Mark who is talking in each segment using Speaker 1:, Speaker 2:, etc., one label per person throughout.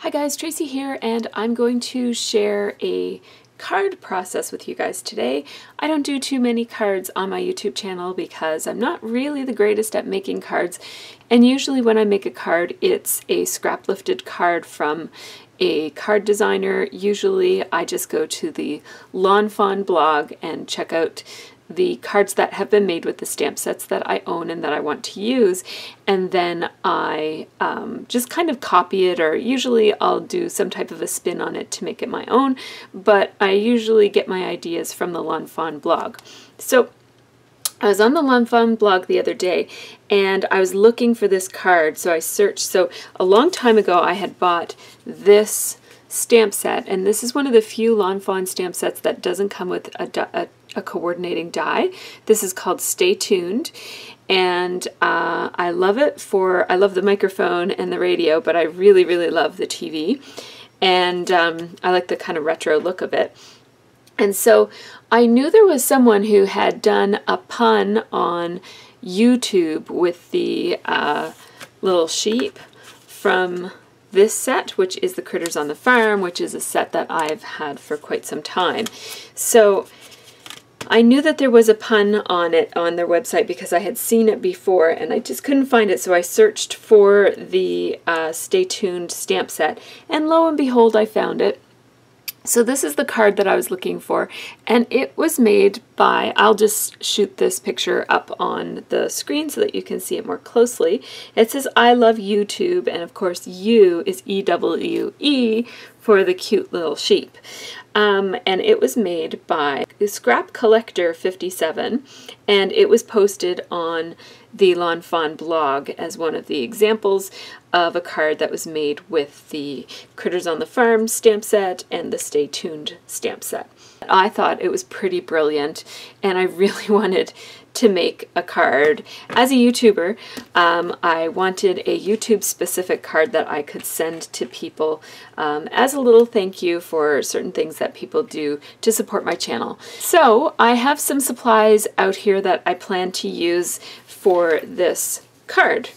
Speaker 1: Hi guys, Tracy here, and I'm going to share a card process with you guys today. I don't do too many cards on my YouTube channel because I'm not really the greatest at making cards, and usually when I make a card, it's a scrap lifted card from a card designer. Usually I just go to the Lawn Fawn blog and check out the cards that have been made with the stamp sets that I own and that I want to use and then I um, just kind of copy it or usually I'll do some type of a spin on it to make it my own but I usually get my ideas from the Lawn Fawn blog. So I was on the Lawn Fawn blog the other day and I was looking for this card so I searched so a long time ago I had bought this stamp set and this is one of the few Lawn Fawn stamp sets that doesn't come with a, a a coordinating die. This is called Stay Tuned and uh, I love it for, I love the microphone and the radio, but I really, really love the TV. And um, I like the kind of retro look of it. And so I knew there was someone who had done a pun on YouTube with the uh, little sheep from this set, which is the Critters on the Farm, which is a set that I've had for quite some time. So I knew that there was a pun on it on their website because I had seen it before and I just couldn't find it so I searched for the uh, Stay Tuned stamp set and lo and behold I found it. So this is the card that I was looking for and it was made by, I'll just shoot this picture up on the screen so that you can see it more closely. It says I love YouTube and of course U is E-W-E for the cute little sheep. Um, and it was made by Scrap Collector 57 and it was posted on the Lawn Fawn blog as one of the examples of a card that was made with the Critters on the Farm stamp set and the Stay Tuned stamp set. I thought it was pretty brilliant and I really wanted to make a card. As a YouTuber, um, I wanted a YouTube specific card that I could send to people um, as a little thank you for certain things that people do to support my channel. So I have some supplies out here that I plan to use for this card.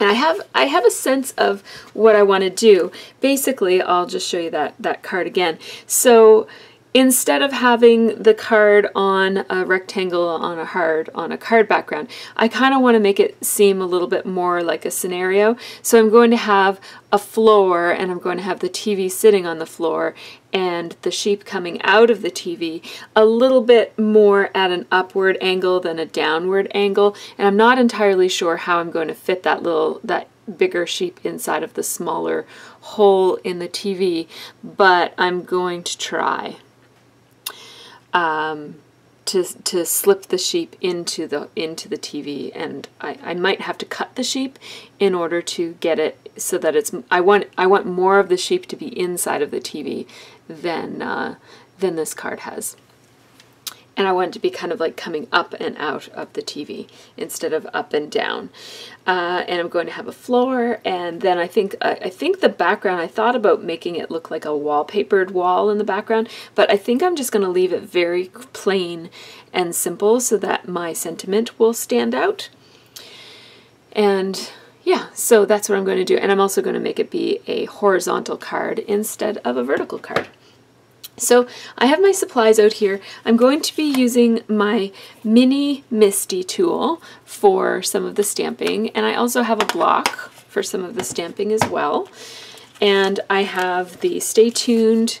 Speaker 1: And I have I have a sense of what I want to do. Basically, I'll just show you that that card again. So instead of having the card on a rectangle on a hard on a card background I kind of want to make it seem a little bit more like a scenario. So I'm going to have a floor and I'm going to have the TV sitting on the floor and the sheep coming out of the TV a little bit more at an upward angle than a downward angle and I'm not entirely sure how I'm going to fit that little that bigger sheep inside of the smaller hole in the TV but I'm going to try um, to to slip the sheep into the into the TV, and I, I might have to cut the sheep in order to get it so that it's. I want I want more of the sheep to be inside of the TV than uh, than this card has and I want it to be kind of like coming up and out of the TV instead of up and down. Uh, and I'm going to have a floor, and then I think uh, I think the background. I thought about making it look like a wallpapered wall in the background, but I think I'm just going to leave it very plain and simple so that my sentiment will stand out. And yeah, so that's what I'm going to do. And I'm also going to make it be a horizontal card instead of a vertical card. So I have my supplies out here. I'm going to be using my mini MISTI tool for some of the stamping and I also have a block for some of the stamping as well. And I have the Stay Tuned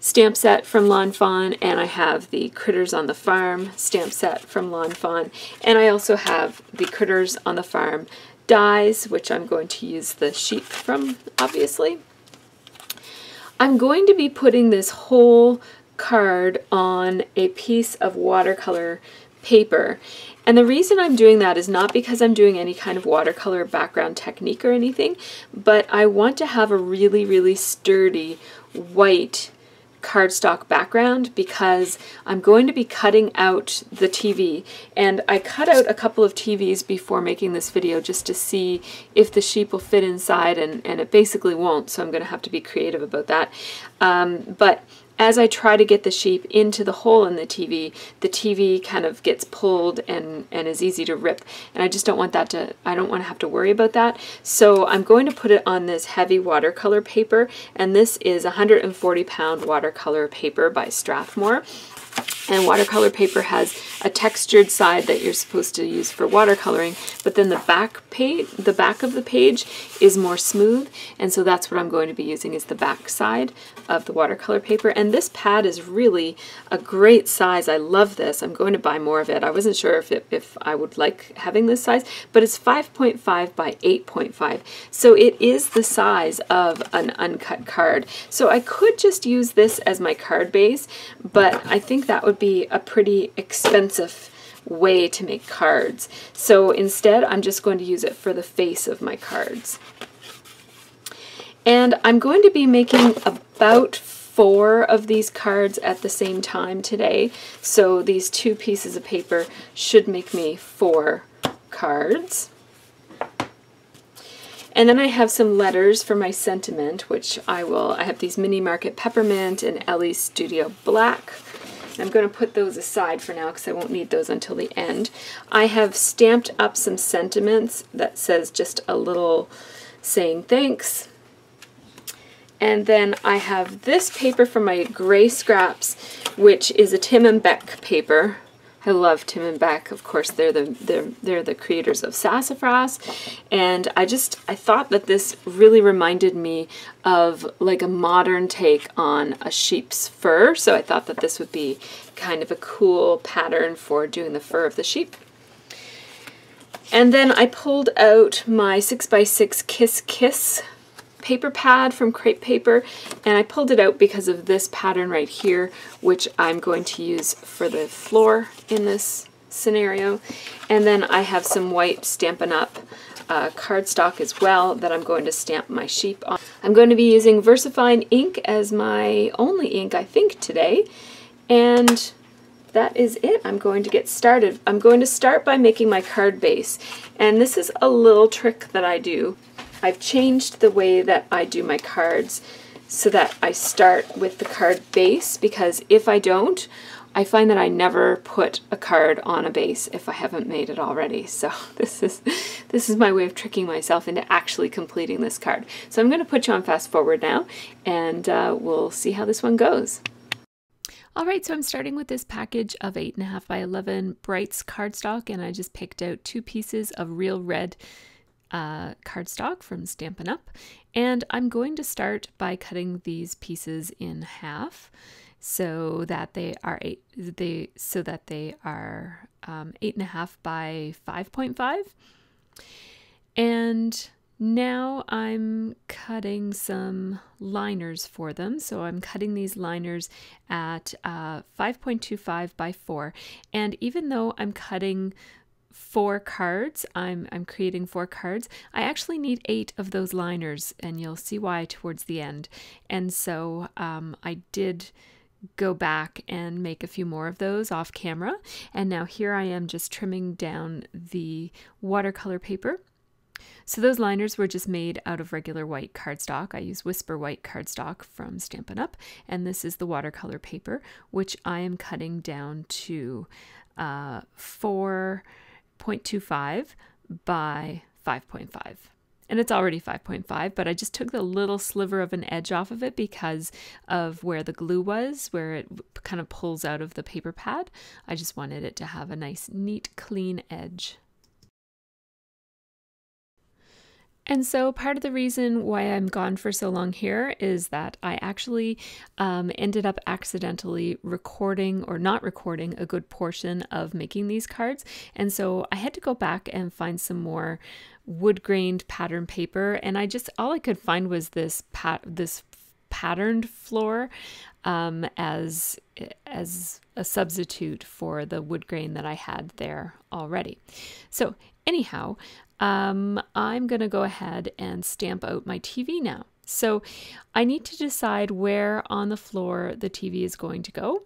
Speaker 1: stamp set from Lawn Fawn and I have the Critters on the Farm stamp set from Lawn Fawn and I also have the Critters on the Farm dies which I'm going to use the sheep from obviously I'm going to be putting this whole card on a piece of watercolor paper. And the reason I'm doing that is not because I'm doing any kind of watercolor background technique or anything, but I want to have a really, really sturdy white cardstock background because I'm going to be cutting out the TV and I cut out a couple of TVs before making this video just to see if the sheep will fit inside and, and it basically won't so I'm going to have to be creative about that. Um, but as I try to get the sheep into the hole in the TV, the TV kind of gets pulled and, and is easy to rip. And I just don't want that to, I don't want to have to worry about that. So I'm going to put it on this heavy watercolor paper. And this is 140 pound watercolor paper by Strathmore. And watercolor paper has a textured side that you're supposed to use for watercoloring, but then the back page, the back of the page is more smooth, and so that's what I'm going to be using is the back side of the watercolor paper. And this pad is really a great size. I love this. I'm going to buy more of it. I wasn't sure if, it, if I would like having this size, but it's 5.5 by 8.5. So it is the size of an uncut card. So I could just use this as my card base, but I think that would be a pretty expensive way to make cards. So instead, I'm just going to use it for the face of my cards. And I'm going to be making about four of these cards at the same time today. So these two pieces of paper should make me four cards. And then I have some letters for my sentiment, which I will, I have these Mini Market Peppermint and Elle's Studio Black. I'm going to put those aside for now because I won't need those until the end. I have stamped up some sentiments that says just a little saying thanks and then I have this paper from my Gray Scraps, which is a Tim and Beck paper. I love Tim and Beck. Of course, they're the they're they're the creators of Sassafras, and I just I thought that this really reminded me of like a modern take on a sheep's fur. So I thought that this would be kind of a cool pattern for doing the fur of the sheep. And then I pulled out my 6x6 Kiss Kiss paper pad from Crate Paper and I pulled it out because of this pattern right here which I'm going to use for the floor in this scenario. And then I have some white Stampin' Up! Uh, cardstock as well that I'm going to stamp my sheep on. I'm going to be using VersaFine ink as my only ink I think today and that is it. I'm going to get started. I'm going to start by making my card base and this is a little trick that I do I've changed the way that I do my cards so that I start with the card base because if I don't, I find that I never put a card on a base if I haven't made it already. So this is this is my way of tricking myself into actually completing this card. So I'm going to put you on fast forward now and uh, we'll see how this one goes. All right, so I'm starting with this package of 8.5 by 11 Brights cardstock and I just picked out two pieces of real red uh, cardstock from Stampin' Up. And I'm going to start by cutting these pieces in half so that they are eight, they so that they are um, eight and a half by 5.5. And now I'm cutting some liners for them. So I'm cutting these liners at uh, 5.25 by 4. And even though I'm cutting four cards. I'm, I'm creating four cards. I actually need eight of those liners, and you'll see why towards the end. And so um, I did go back and make a few more of those off camera. And now here I am just trimming down the watercolor paper. So those liners were just made out of regular white cardstock. I use Whisper White cardstock from Stampin' Up. And this is the watercolor paper, which I am cutting down to uh, four 0.25 by 5.5. And it's already 5.5, but I just took the little sliver of an edge off of it because of where the glue was, where it kind of pulls out of the paper pad. I just wanted it to have a nice, neat, clean edge. And so, part of the reason why I'm gone for so long here is that I actually um, ended up accidentally recording or not recording a good portion of making these cards. And so, I had to go back and find some more wood grained pattern paper. And I just, all I could find was this, pat, this patterned floor um, as as a substitute for the wood grain that I had there already. So anyhow, um, I'm going to go ahead and stamp out my TV now. So I need to decide where on the floor the TV is going to go.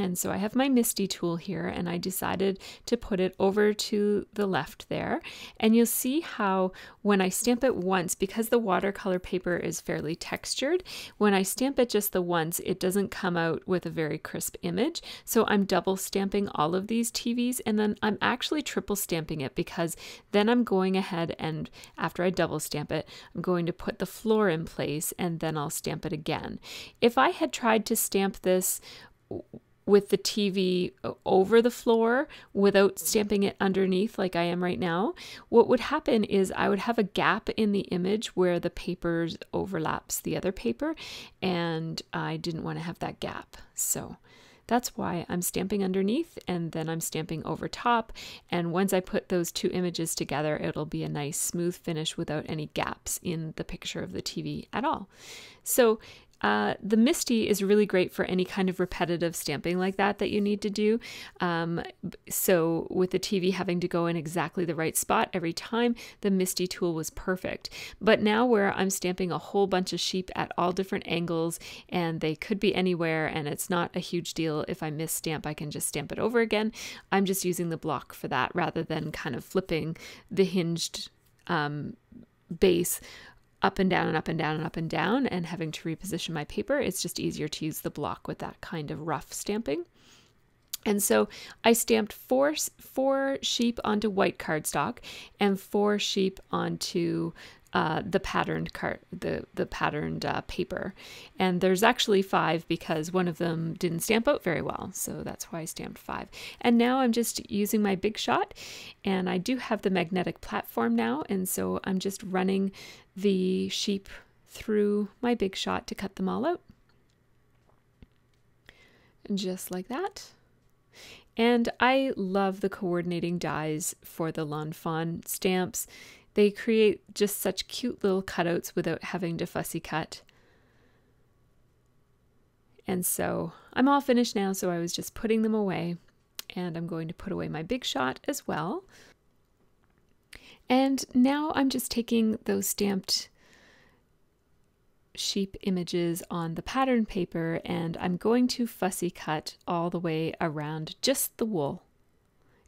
Speaker 1: And so I have my MISTI tool here and I decided to put it over to the left there. And you'll see how when I stamp it once, because the watercolor paper is fairly textured, when I stamp it just the once, it doesn't come out with a very crisp image. So I'm double stamping all of these TVs and then I'm actually triple stamping it because then I'm going ahead and after I double stamp it, I'm going to put the floor in place and then I'll stamp it again. If I had tried to stamp this with the TV over the floor without stamping it underneath like I am right now, what would happen is I would have a gap in the image where the paper overlaps the other paper, and I didn't want to have that gap. So that's why I'm stamping underneath and then I'm stamping over top. And once I put those two images together, it'll be a nice smooth finish without any gaps in the picture of the TV at all. So uh, the MISTI is really great for any kind of repetitive stamping like that that you need to do. Um, so with the TV having to go in exactly the right spot every time, the MISTI tool was perfect. But now where I'm stamping a whole bunch of sheep at all different angles and they could be anywhere and it's not a huge deal if I miss stamp, I can just stamp it over again. I'm just using the block for that rather than kind of flipping the hinged um, base up and down and up and down and up and down and having to reposition my paper, it's just easier to use the block with that kind of rough stamping. And so I stamped four, four sheep onto white cardstock and four sheep onto uh, the patterned cart, the the patterned uh, paper, and there's actually five because one of them didn't stamp out very well, so that's why I stamped five. And now I'm just using my Big Shot, and I do have the magnetic platform now, and so I'm just running the sheep through my Big Shot to cut them all out, just like that. And I love the coordinating dies for the Lawn Fawn stamps. They create just such cute little cutouts without having to fussy cut. And so I'm all finished now, so I was just putting them away. And I'm going to put away my big shot as well. And now I'm just taking those stamped sheep images on the pattern paper and I'm going to fussy cut all the way around just the wool.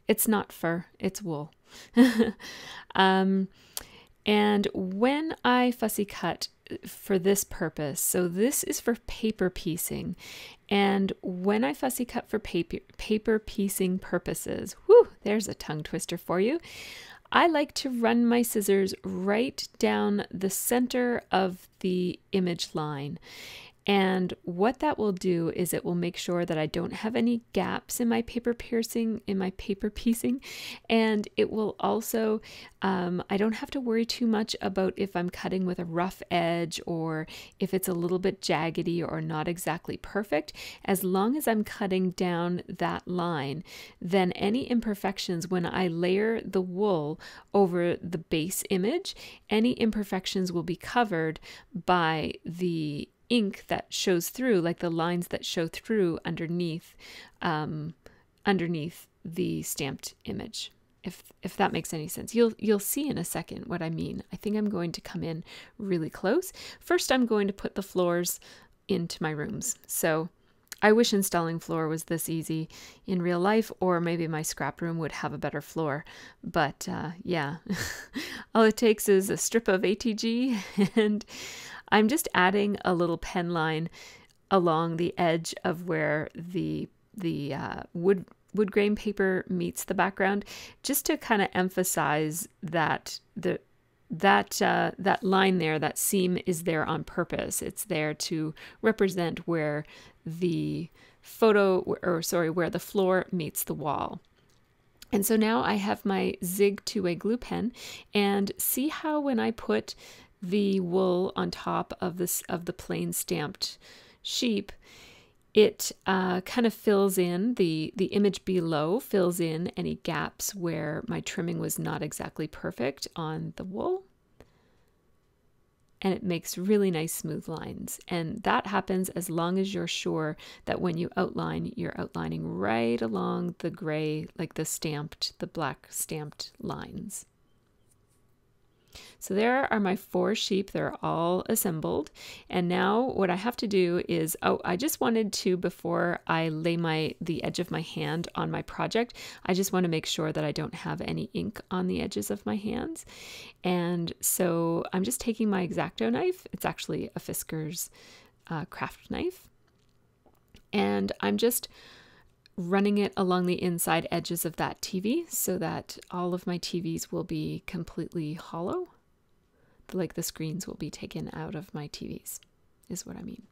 Speaker 1: It's not fur, it's wool. um, and when I fussy cut for this purpose, so this is for paper piecing, and when I fussy cut for paper, paper piecing purposes, whew, there's a tongue twister for you. I like to run my scissors right down the center of the image line. And what that will do is it will make sure that I don't have any gaps in my paper piercing, in my paper piecing. And it will also, um, I don't have to worry too much about if I'm cutting with a rough edge or if it's a little bit jaggedy or not exactly perfect. As long as I'm cutting down that line, then any imperfections when I layer the wool over the base image, any imperfections will be covered by the ink that shows through, like the lines that show through underneath, um, underneath the stamped image. If if that makes any sense, you'll you'll see in a second what I mean. I think I'm going to come in really close. First, I'm going to put the floors into my rooms. So. I wish installing floor was this easy in real life, or maybe my scrap room would have a better floor. But uh, yeah, all it takes is a strip of ATG and I'm just adding a little pen line along the edge of where the the uh, wood wood grain paper meets the background, just to kind of emphasize that the that uh, that line there, that seam is there on purpose. It's there to represent where the photo, or sorry, where the floor meets the wall. And so now I have my Zig two-way glue pen, and see how when I put the wool on top of this of the plain stamped sheep, it uh, kind of fills in the the image below fills in any gaps where my trimming was not exactly perfect on the wool. And it makes really nice smooth lines. And that happens as long as you're sure that when you outline you're outlining right along the gray like the stamped the black stamped lines So there are my four sheep. They're all assembled. And now what I have to do is, oh, I just wanted to, before I lay my the edge of my hand on my project, I just want to make sure that I don't have any ink on the edges of my hands. And so I'm just taking my X-Acto knife. It's actually a Fiskars uh, craft knife. And I'm just running it along the inside edges of that TV so that all of my TVs will be completely hollow. Like the screens will be taken out of my TVs, is what I mean.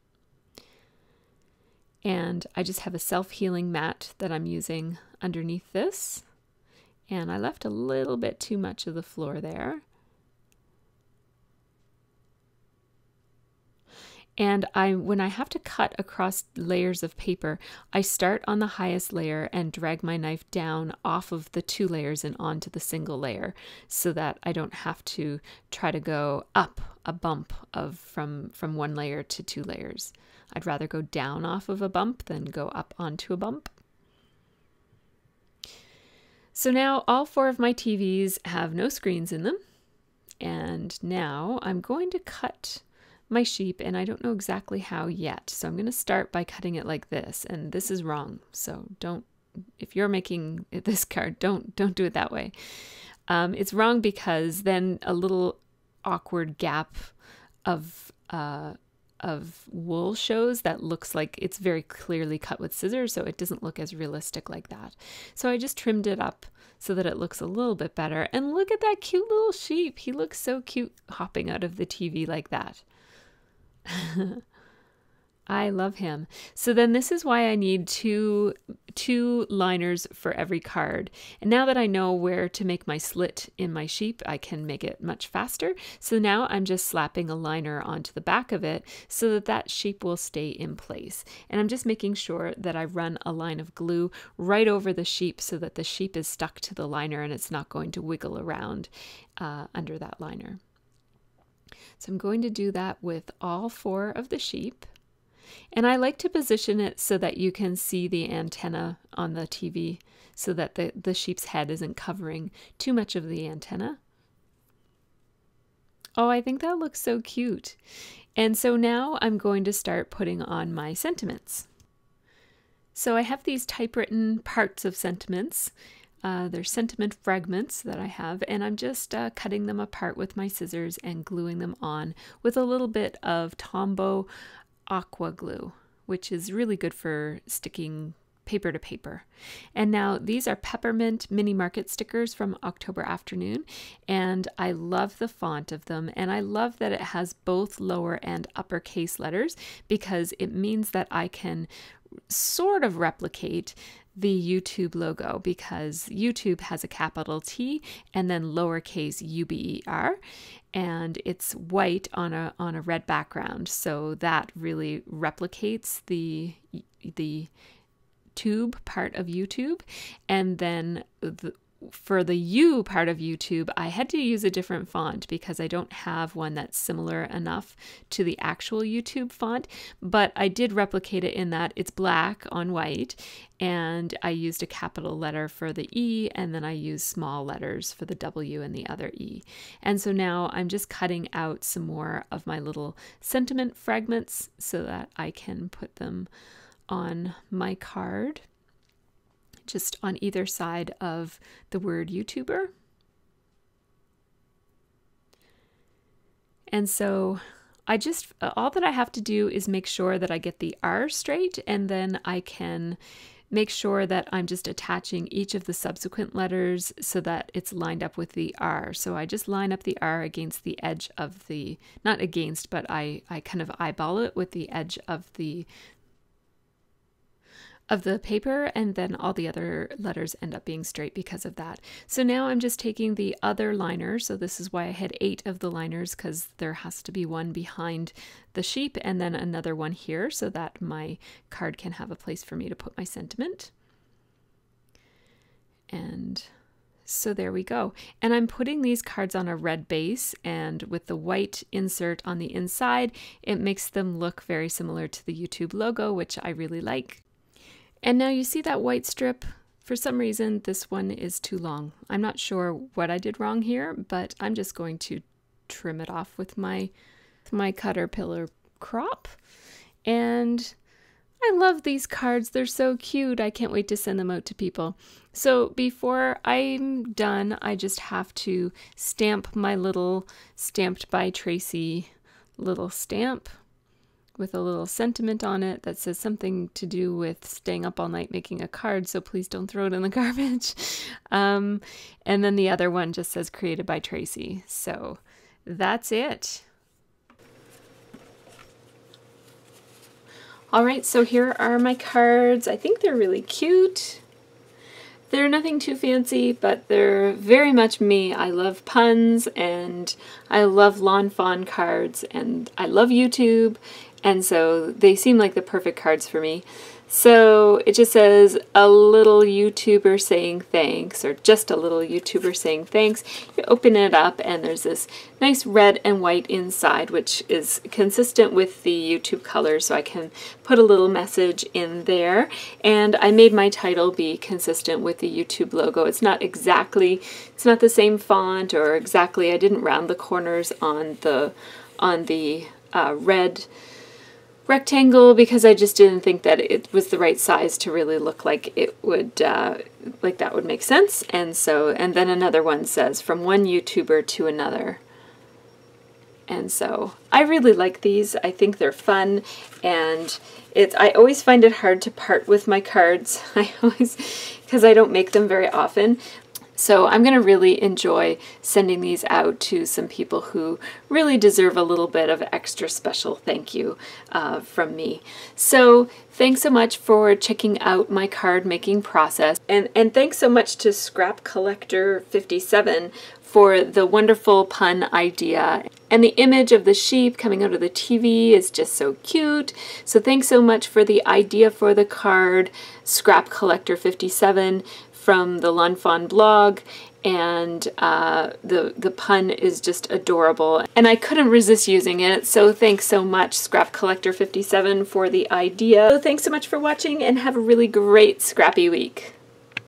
Speaker 1: And I just have a self-healing mat that I'm using underneath this. And I left a little bit too much of the floor there. And I when I have to cut across layers of paper, I start on the highest layer and drag my knife down off of the two layers and onto the single layer so that I don't have to try to go up a bump of from from one layer to two layers. I'd rather go down off of a bump than go up onto a bump. So now all four of my TVs have no screens in them. And now I'm going to cut my sheep and I don't know exactly how yet. So I'm going to start by cutting it like this and this is wrong. So don't if you're making this card, don't don't do it that way. Um, it's wrong because then a little awkward gap of uh, of wool shows that looks like it's very clearly cut with scissors, so it doesn't look as realistic like that. So I just trimmed it up so that it looks a little bit better. And look at that cute little sheep. He looks so cute hopping out of the TV like that. I love him. So then this is why I need two two liners for every card. And now that I know where to make my slit in my sheep, I can make it much faster. So now I'm just slapping a liner onto the back of it so that that sheep will stay in place. And I'm just making sure that I run a line of glue right over the sheep so that the sheep is stuck to the liner and it's not going to wiggle around uh, under that liner. So I'm going to do that with all four of the sheep. And I like to position it so that you can see the antenna on the TV so that the, the sheep's head isn't covering too much of the antenna. Oh, I think that looks so cute. And so now I'm going to start putting on my sentiments. So I have these typewritten parts of sentiments uh, they're sentiment fragments that I have, and I'm just uh, cutting them apart with my scissors and gluing them on with a little bit of Tombow aqua glue, which is really good for sticking paper to paper. And now these are peppermint mini market stickers from October Afternoon, and I love the font of them, and I love that it has both lower and uppercase letters because it means that I can sort of replicate the YouTube logo because YouTube has a capital T and then lowercase u b e r and it's white on a on a red background. So that really replicates the the tube part of YouTube. And then the, for the U part of YouTube, I had to use a different font because I don't have one that's similar enough to the actual YouTube font, but I did replicate it in that it's black on white and I used a capital letter for the E and then I used small letters for the W and the other E. And so now I'm just cutting out some more of my little sentiment fragments so that I can put them on my card just on either side of the word YouTuber. And so I just, all that I have to do is make sure that I get the R straight, and then I can make sure that I'm just attaching each of the subsequent letters so that it's lined up with the R. So I just line up the R against the edge of the, not against, but I, I kind of eyeball it with the edge of the of the paper and then all the other letters end up being straight because of that. So now I'm just taking the other liner. So this is why I had eight of the liners because there has to be one behind the sheep and then another one here so that my card can have a place for me to put my sentiment. And so there we go. And I'm putting these cards on a red base and with the white insert on the inside, it makes them look very similar to the YouTube logo, which I really like. And now you see that white strip? For some reason, this one is too long. I'm not sure what I did wrong here, but I'm just going to trim it off with my my Cutterpillar crop. And I love these cards. They're so cute. I can't wait to send them out to people. So before I'm done, I just have to stamp my little stamped by Tracy little stamp with a little sentiment on it that says something to do with staying up all night making a card, so please don't throw it in the garbage. Um, and then the other one just says created by Tracy. So that's it. All right, so here are my cards. I think they're really cute. They're nothing too fancy, but they're very much me. I love puns and I love Lawn Fawn cards and I love YouTube and so they seem like the perfect cards for me. So it just says a little YouTuber saying thanks, or just a little YouTuber saying thanks. You open it up and there's this nice red and white inside, which is consistent with the YouTube colors, so I can put a little message in there. And I made my title be consistent with the YouTube logo. It's not exactly, it's not the same font or exactly, I didn't round the corners on the, on the uh, red rectangle because I just didn't think that it was the right size to really look like it would, uh, like that would make sense. And so, and then another one says, from one YouTuber to another. And so I really like these. I think they're fun and it's, I always find it hard to part with my cards. I always, because I don't make them very often, so I'm going to really enjoy sending these out to some people who really deserve a little bit of extra special thank you uh, from me. So thanks so much for checking out my card making process. And, and thanks so much to Scrap Collector 57 for the wonderful pun idea. And the image of the sheep coming out of the TV is just so cute. So thanks so much for the idea for the card, Scrap Collector 57 from the Lawn Fawn blog and uh, the the pun is just adorable and I couldn't resist using it so thanks so much Scrap Collector 57 for the idea. So thanks so much for watching and have a really great scrappy week.